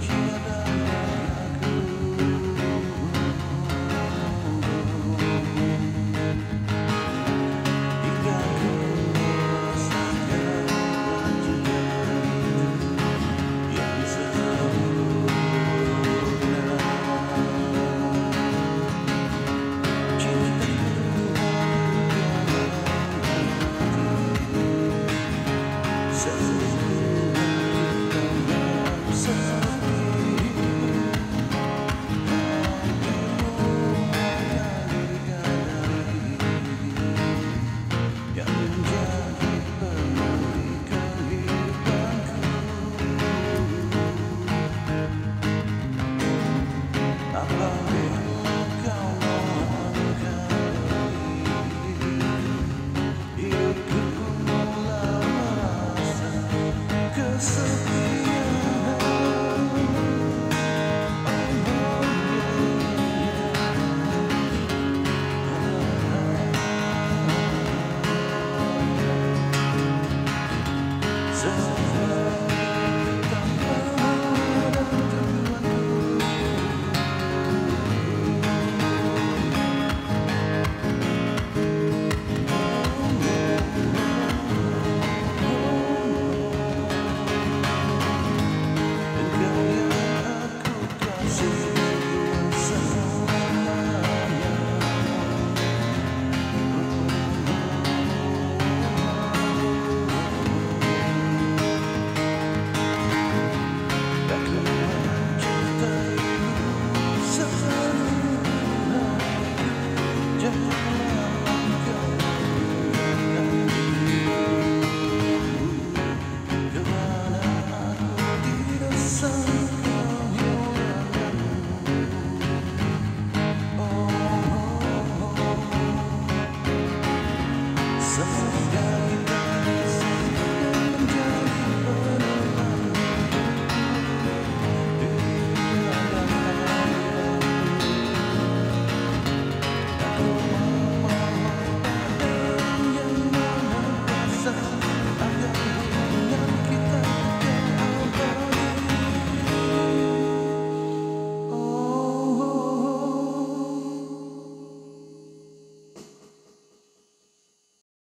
change.